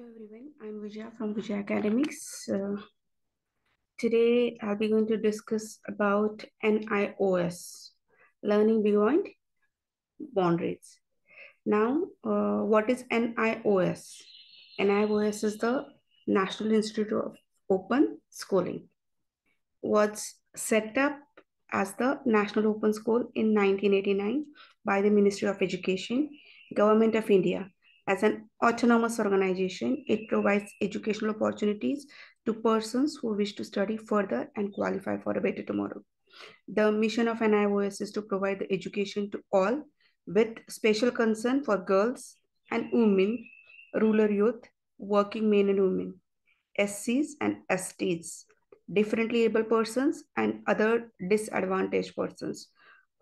Hello everyone, I'm Vijaya from Vijaya Academics. Uh, today I'll be going to discuss about NIOS, Learning Beyond Boundaries. Now, uh, what is NIOS? NIOS is the National Institute of Open Schooling. Was set up as the National Open School in 1989 by the Ministry of Education, Government of India as an autonomous organization, it provides educational opportunities to persons who wish to study further and qualify for a better tomorrow. The mission of NIOS is to provide the education to all with special concern for girls and women, rural youth, working men and women, SCs and STs, differently able persons and other disadvantaged persons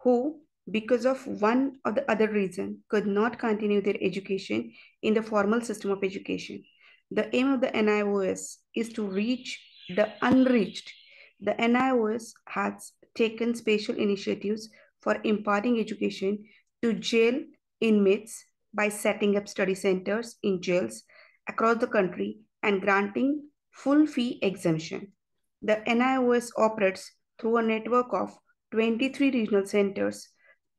who because of one or the other reason, could not continue their education in the formal system of education. The aim of the NIOS is to reach the unreached. The NIOS has taken special initiatives for imparting education to jail inmates by setting up study centers in jails across the country and granting full fee exemption. The NIOS operates through a network of 23 regional centers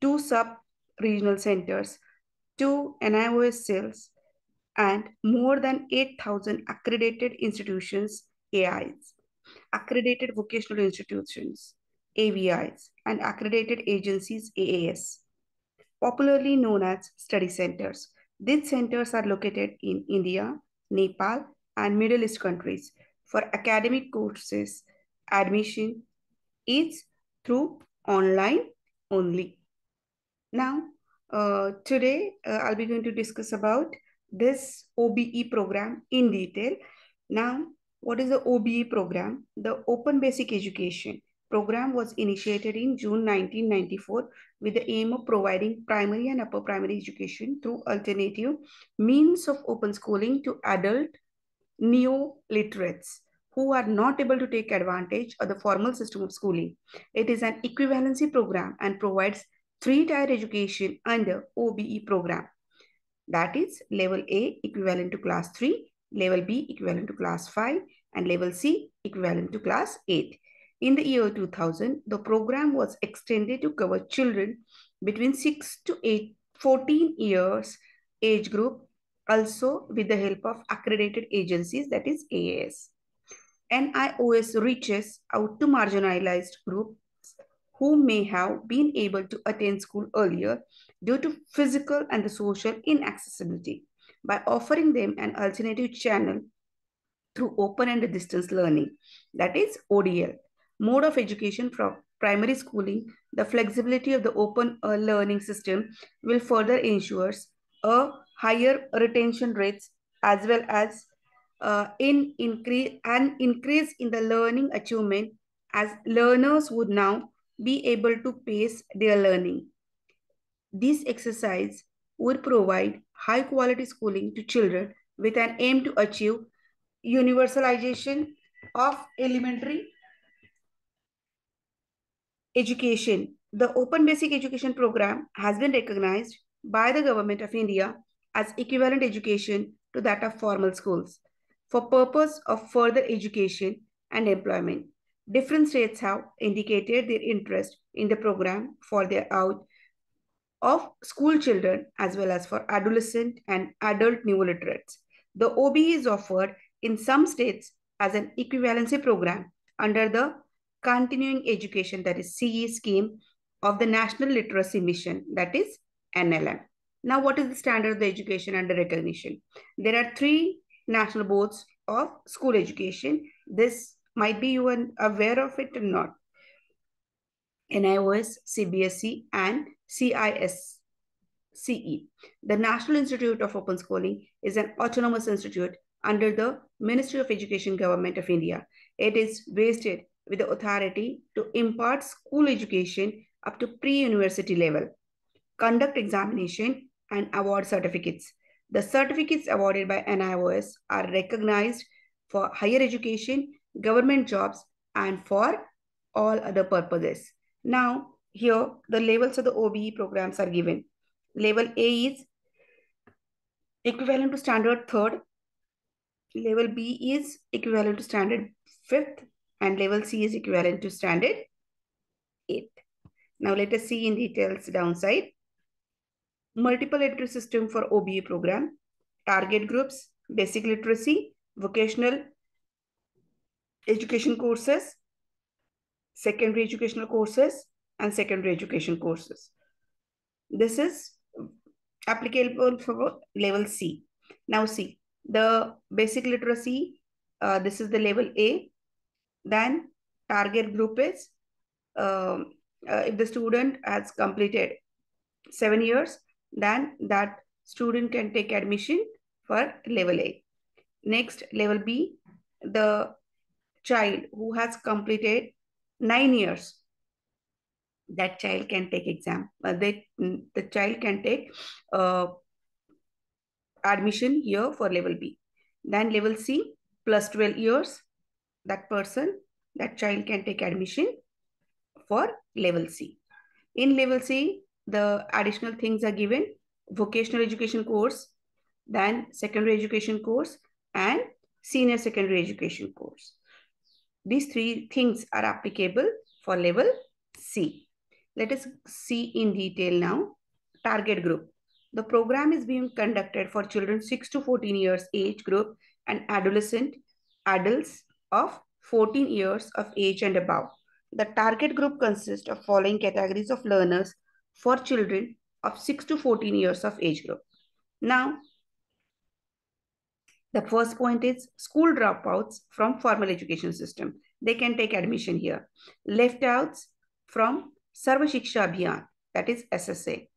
two sub-regional centers, two NIOS cells, and more than 8,000 accredited institutions, AIs, accredited vocational institutions, AVIs, and accredited agencies, AAS, popularly known as study centers. These centers are located in India, Nepal, and Middle East countries. For academic courses, admission is through online only. Now, uh, today uh, I'll be going to discuss about this OBE program in detail. Now, what is the OBE program? The Open Basic Education program was initiated in June 1994 with the aim of providing primary and upper primary education through alternative means of open schooling to adult neo-literates who are not able to take advantage of the formal system of schooling. It is an equivalency program and provides three-tier education under OBE program. That is level A equivalent to class 3, level B equivalent to class 5, and level C equivalent to class 8. In the year 2000, the program was extended to cover children between 6 to 8, 14 years age group, also with the help of accredited agencies, that is AAS. NIOS reaches out to marginalized group who may have been able to attend school earlier due to physical and the social inaccessibility by offering them an alternative channel through open and distance learning, that is ODL. Mode of education from primary schooling, the flexibility of the open uh, learning system will further ensures a higher retention rates as well as uh, in increase an increase in the learning achievement as learners would now be able to pace their learning. This exercise would provide high quality schooling to children with an aim to achieve universalization of elementary education. The Open Basic Education Program has been recognized by the Government of India as equivalent education to that of formal schools for purpose of further education and employment. Different states have indicated their interest in the program for their out of school children as well as for adolescent and adult new literates. The OB is offered in some states as an equivalency program under the continuing education that is CE scheme of the National Literacy Mission that is NLM. Now what is the standard of the education under recognition? There are three national boards of school education. This might be you are aware of it or not. NIOS, CBSE, and CISCE. The National Institute of Open Schooling is an autonomous institute under the Ministry of Education Government of India. It is vested with the authority to impart school education up to pre-university level, conduct examination, and award certificates. The certificates awarded by NIOS are recognized for higher education government jobs, and for all other purposes. Now, here the levels of the OBE programs are given. Level A is equivalent to standard third. level B is equivalent to standard 5th and level C is equivalent to standard 8th. Now let us see in details downside. Multiple entry system for OBE program, target groups, basic literacy, vocational education courses, secondary educational courses, and secondary education courses. This is applicable for level C. Now see, the basic literacy, uh, this is the level A. Then target group is, um, uh, if the student has completed seven years, then that student can take admission for level A. Next, level B, the child who has completed nine years, that child can take exam. Uh, they, the child can take uh, admission here for level B. Then level C, plus 12 years, that person, that child can take admission for level C. In level C, the additional things are given, vocational education course, then secondary education course, and senior secondary education course. These three things are applicable for level C. Let us see in detail now. Target group. The program is being conducted for children 6 to 14 years age group and adolescent adults of 14 years of age and above. The target group consists of following categories of learners for children of 6 to 14 years of age group. Now, the first point is school dropouts from formal education system. They can take admission here. Left outs from Sarva Shiksha Abhiyan, that is SSA.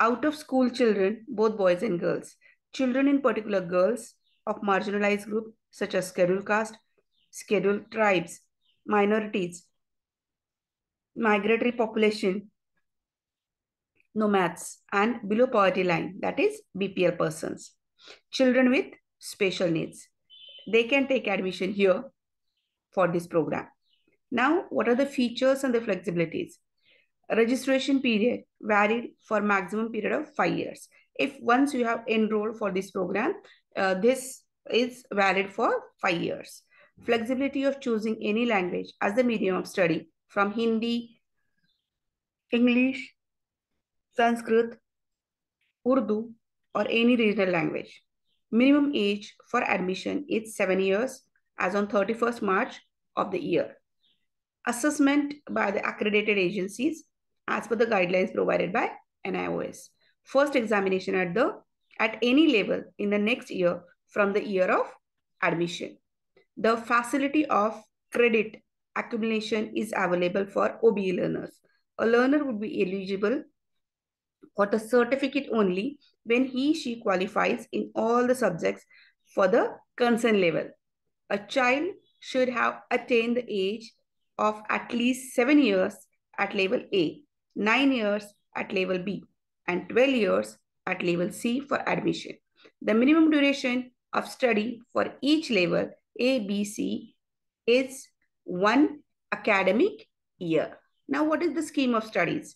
Out of school children, both boys and girls. Children in particular girls of marginalized group such as scheduled caste, scheduled tribes, minorities, migratory population, nomads, and below poverty line, that is BPL persons. Children with special needs. They can take admission here for this program. Now, what are the features and the flexibilities? registration period varied for maximum period of five years. If once you have enrolled for this program, uh, this is valid for five years. Flexibility of choosing any language as the medium of study from Hindi, English, Sanskrit, Urdu, or any regional language. Minimum age for admission is seven years as on 31st March of the year. Assessment by the accredited agencies as per the guidelines provided by NIOS. First examination at the at any level in the next year from the year of admission. The facility of credit accumulation is available for OBE learners. A learner would be eligible for the certificate only when he she qualifies in all the subjects for the concern level. A child should have attained the age of at least 7 years at level A 9 years at level B, and 12 years at level C for admission. The minimum duration of study for each level A, B, C is one academic year. Now, what is the scheme of studies?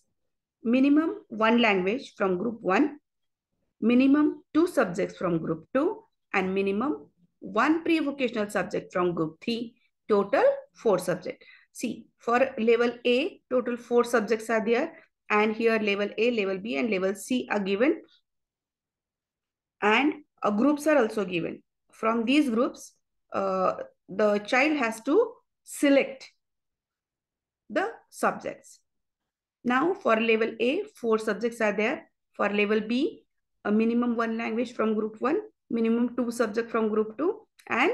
Minimum one language from group 1, minimum two subjects from group 2, and minimum one pre-vocational subject from group 3, total four subjects. See, for level A, total four subjects are there. And here level A, level B and level C are given. And uh, groups are also given. From these groups, uh, the child has to select the subjects. Now for level A, four subjects are there. For level B, a minimum one language from group 1, minimum two subject from group 2 and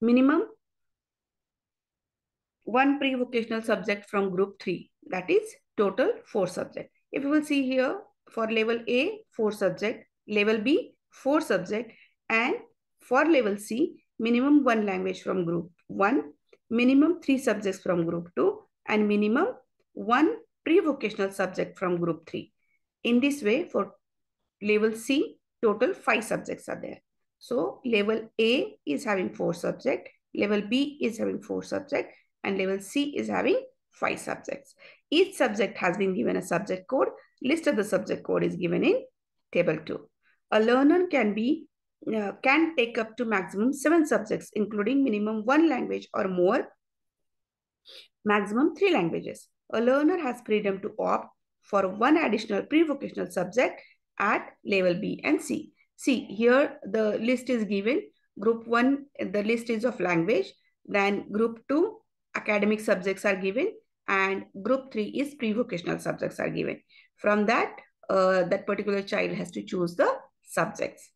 minimum one pre-vocational subject from group 3. That is total 4 subject. If you will see here, for level A, 4 subject, level B, 4 subject, and for level C, minimum 1 language from group 1, minimum 3 subjects from group 2, and minimum 1 pre-vocational subject from group 3. In this way, for level C, total 5 subjects are there. So, level A is having 4 subject, level B is having 4 subject, and level C is having five subjects. Each subject has been given a subject code. List of the subject code is given in table 2. A learner can be uh, can take up to maximum seven subjects, including minimum one language or more, maximum three languages. A learner has freedom to opt for one additional pre-vocational subject at level B and C. See, here the list is given. Group 1, the list is of language. Then group 2, academic subjects are given. And group 3 is pre-vocational subjects are given. From that, uh, that particular child has to choose the subjects.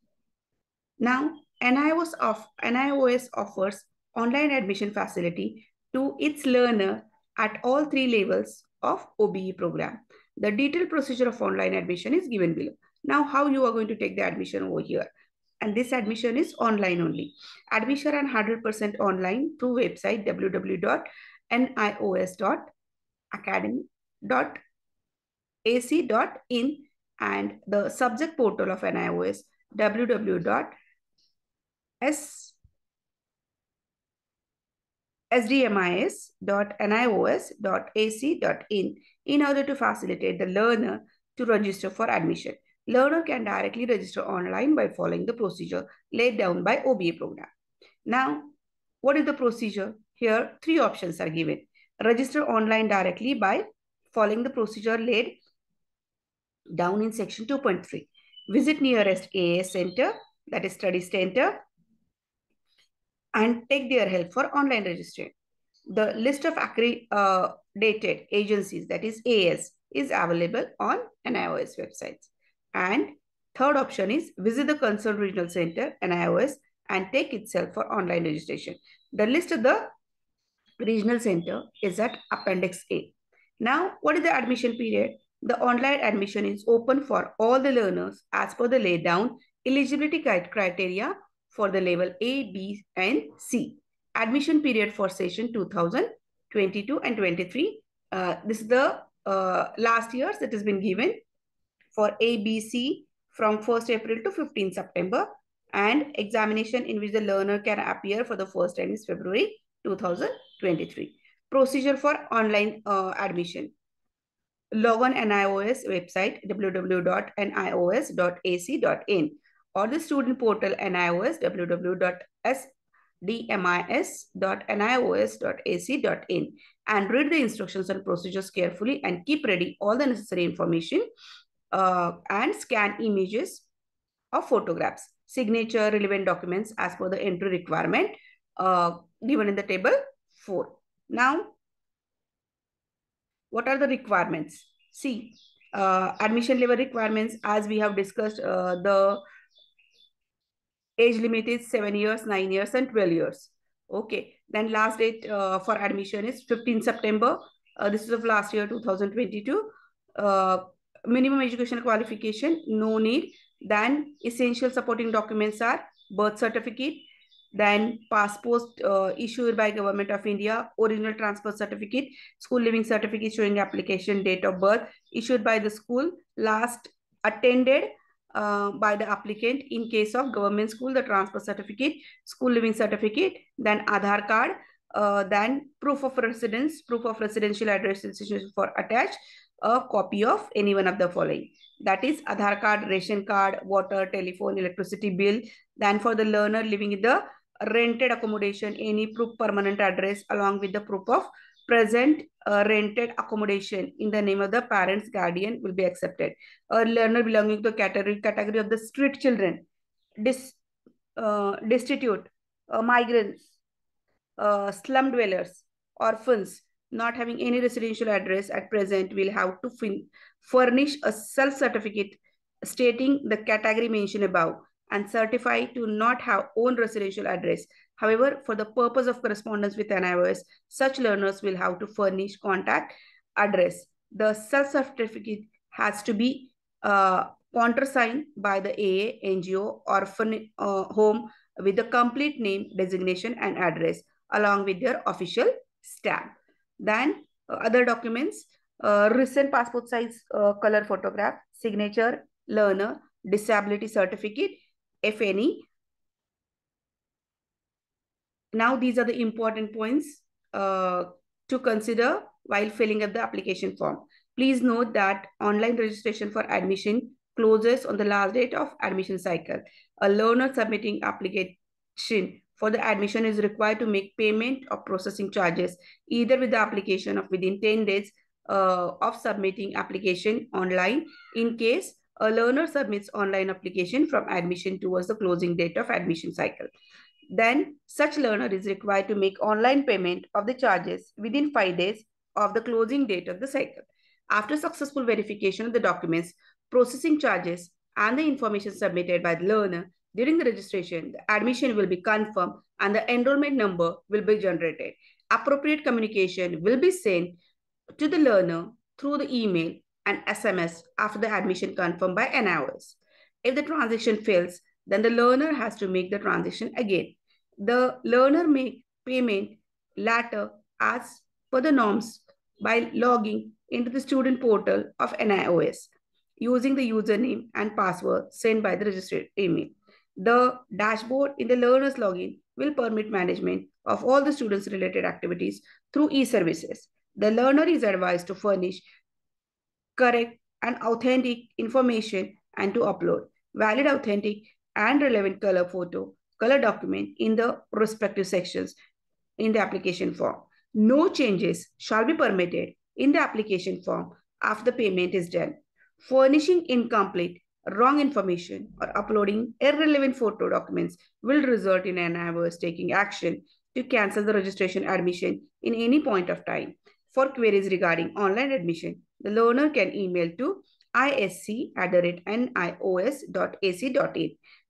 Now, NIOS, of, NIOS offers online admission facility to its learner at all three levels of OBE program. The detailed procedure of online admission is given below. Now, how you are going to take the admission over here? And this admission is online only. Admission and 100% online through website www.nios.academy.ac.in and the subject portal of NIOS www.s sdmis.nios.ac.in in order to facilitate the learner to register for admission. Learner can directly register online by following the procedure laid down by OBE program. Now, what is the procedure? Here, three options are given. Register online directly by following the procedure laid down in section 2.3. Visit nearest AA center, that is study center, and take their help for online registration. The list of accredited agencies, that is AS, is available on NIOS websites. And third option is visit the concerned regional center, NIOS, and take itself for online registration. The list of the regional center is at Appendix A. Now, what is the admission period? The online admission is open for all the learners as per the laid down eligibility criteria for the level A, B, and C. Admission period for session 2022 and 23. Uh, this is the uh, last years that has been given for A, B, C from 1st April to 15 September. And examination in which the learner can appear for the first time is February 2023. Procedure for online uh, admission. Log on NIOS website www.nios.ac.in or the student portal NIOS www.sdmis.nios.ac.in and read the instructions and procedures carefully and keep ready all the necessary information uh, and scan images or photographs, signature, relevant documents as per the entry requirement uh, given in the table 4. Now, what are the requirements? See, uh, admission level requirements as we have discussed uh, the age limit is 7 years, 9 years and 12 years. Okay. Then last date uh, for admission is 15 September. Uh, this is of last year, 2022. Uh, minimum educational qualification, no need. Then essential supporting documents are birth certificate, then passport uh, issued by government of India, original transfer certificate, school living certificate showing application date of birth issued by the school, last attended uh, by the applicant in case of government school, the transfer certificate, school living certificate, then Aadhaar card, uh, then proof of residence, proof of residential address for attached, a copy of any one of the following. That is Aadhaar card, ration card, water, telephone, electricity bill. Then for the learner living in the rented accommodation, any proof permanent address along with the proof of present uh, rented accommodation in the name of the parents guardian will be accepted. A learner belonging to the category category of the street children dis, uh, destitute uh, migrants uh, slum dwellers orphans not having any residential address at present will have to furnish a self certificate stating the category mentioned above and certify to not have own residential address However, for the purpose of correspondence with NIOS, such learners will have to furnish contact address. The self-certificate has to be uh, countersigned by the AA, NGO, orphan uh, home with the complete name, designation, and address along with their official stamp. Then uh, other documents, uh, recent passport size uh, color photograph, signature, learner, disability certificate, if any, now, these are the important points uh, to consider while filling up the application form. Please note that online registration for admission closes on the last date of admission cycle. A learner submitting application for the admission is required to make payment of processing charges either with the application of within 10 days uh, of submitting application online in case a learner submits online application from admission towards the closing date of admission cycle. Then such learner is required to make online payment of the charges within 5 days of the closing date of the cycle. After successful verification of the documents, processing charges, and the information submitted by the learner during the registration, the admission will be confirmed and the enrollment number will be generated. Appropriate communication will be sent to the learner through the email and SMS after the admission confirmed by NIOS. If the transaction fails, then the learner has to make the transaction again. The learner make payment later as per the norms by logging into the student portal of NIOS using the username and password sent by the registered email. The dashboard in the learner's login will permit management of all the students related activities through e-services. The learner is advised to furnish correct and authentic information and to upload valid, authentic and relevant color photo, color document in the respective sections in the application form. No changes shall be permitted in the application form after the payment is done. Furnishing incomplete, wrong information or uploading irrelevant photo documents will result in NIOS taking action to cancel the registration admission in any point of time. For queries regarding online admission, the learner can email to isc at the rate.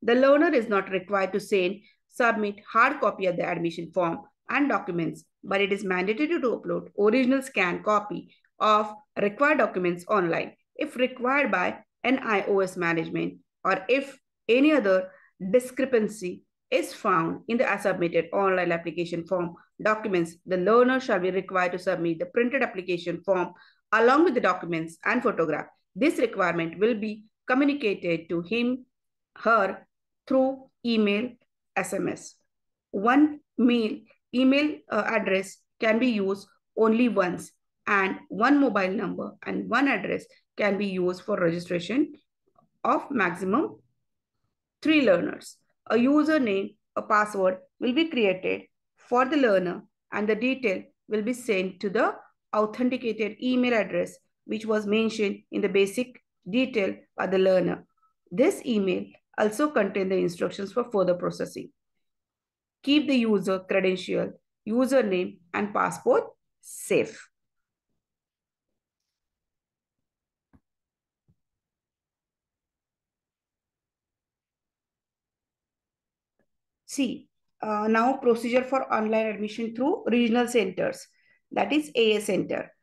The learner is not required to send, submit hard copy of the admission form and documents, but it is mandatory to upload original scan copy of required documents online if required by NIOS management or if any other discrepancy is found in the submitted online application form documents, the learner shall be required to submit the printed application form along with the documents and photograph. This requirement will be communicated to him, her through email, SMS. One mail email uh, address can be used only once and one mobile number and one address can be used for registration of maximum three learners. A username, a password will be created for the learner and the detail will be sent to the authenticated email address which was mentioned in the basic detail by the learner. This email also contains the instructions for further processing. Keep the user credential, username and passport safe. See, uh, now procedure for online admission through regional centers, that is AA center.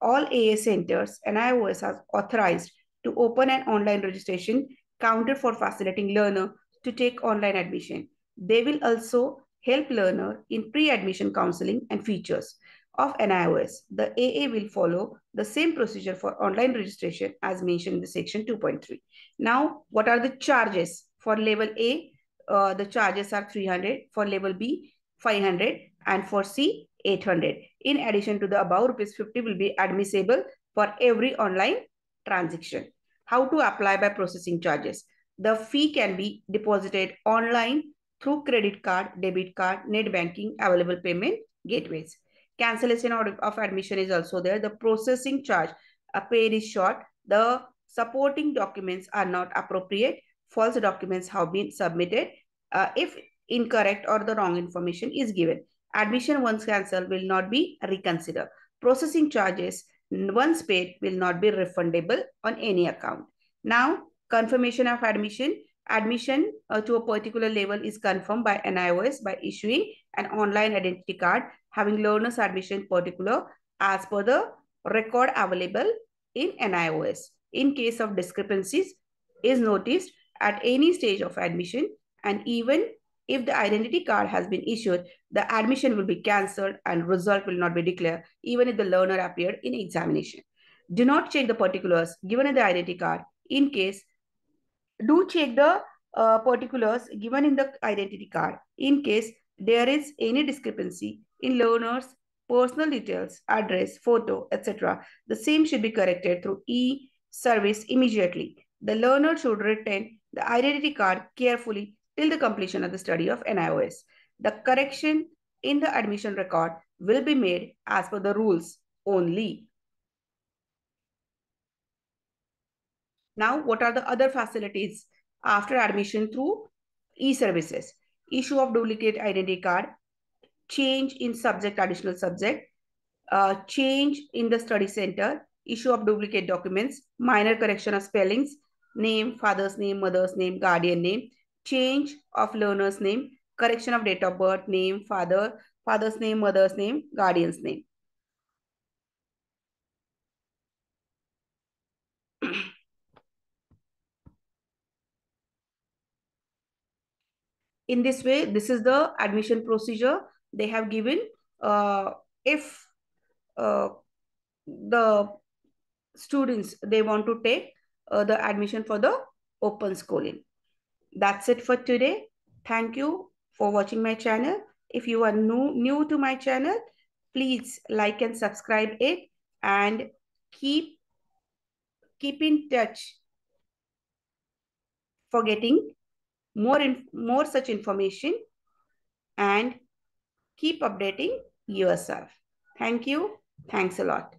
All AA centers NIOS are authorized to open an online registration counter for facilitating learner to take online admission. They will also help learner in pre-admission counseling and features of NIOS. The AA will follow the same procedure for online registration as mentioned in the section 2.3. Now, what are the charges for level A? Uh, the charges are 300, for level B 500 and for C 800. In addition to the above, rupees 50 will be admissible for every online transaction. How to apply by processing charges? The fee can be deposited online through credit card, debit card, net banking, available payment gateways. Cancellation of admission is also there. The processing charge a paid is short. The supporting documents are not appropriate false documents have been submitted uh, if incorrect or the wrong information is given. Admission once cancelled will not be reconsidered. Processing charges once paid will not be refundable on any account. Now, confirmation of admission. Admission uh, to a particular level is confirmed by NIOS by issuing an online identity card having learner's admission particular as per the record available in NIOS. In case of discrepancies is noticed, at any stage of admission and even if the identity card has been issued, the admission will be cancelled and result will not be declared even if the learner appeared in examination. Do not check the particulars given in the identity card. In case, do check the uh, particulars given in the identity card. In case there is any discrepancy in learner's personal details, address, photo, etc., the same should be corrected through e-service immediately. The learner should retain the identity card carefully till the completion of the study of NIOS. The correction in the admission record will be made as per the rules only. Now, what are the other facilities after admission through e-services? Issue of duplicate identity card, change in subject, additional subject, uh, change in the study center, issue of duplicate documents, minor correction of spellings, name, father's name, mother's name, guardian name, change of learner's name, correction of date of birth, name, father, father's name, mother's name, guardian's name. In this way, this is the admission procedure they have given. Uh, if uh, the students, they want to take uh, the admission for the open schooling. That's it for today. Thank you for watching my channel. If you are new, new to my channel, please like and subscribe it and keep, keep in touch for getting more, in, more such information and keep updating yourself. Thank you. Thanks a lot.